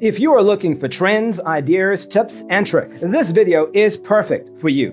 If you are looking for trends, ideas, tips, and tricks, this video is perfect for you.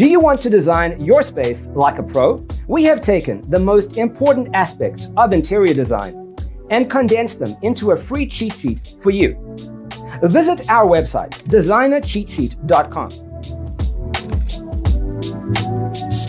Do you want to design your space like a pro? We have taken the most important aspects of interior design and condensed them into a free cheat sheet for you. Visit our website, designercheatsheet.com.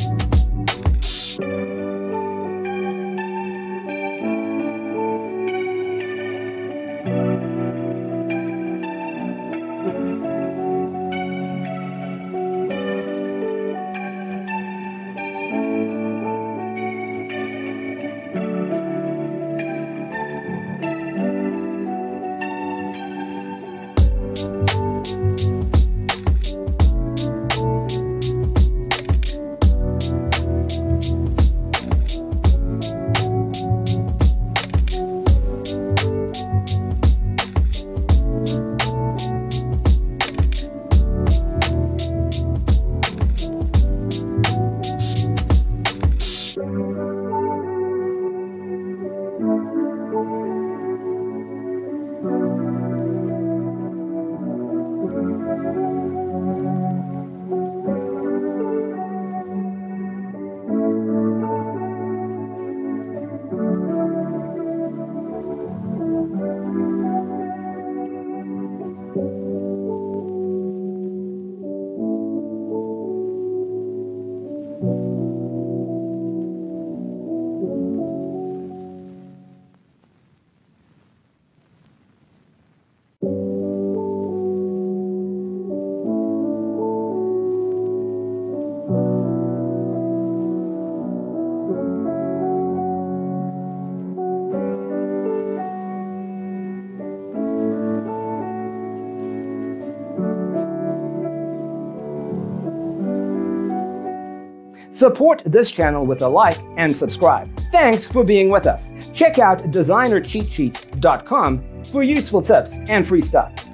Support this channel with a like and subscribe. Thanks for being with us. Check out designercheatsheet.com for useful tips and free stuff.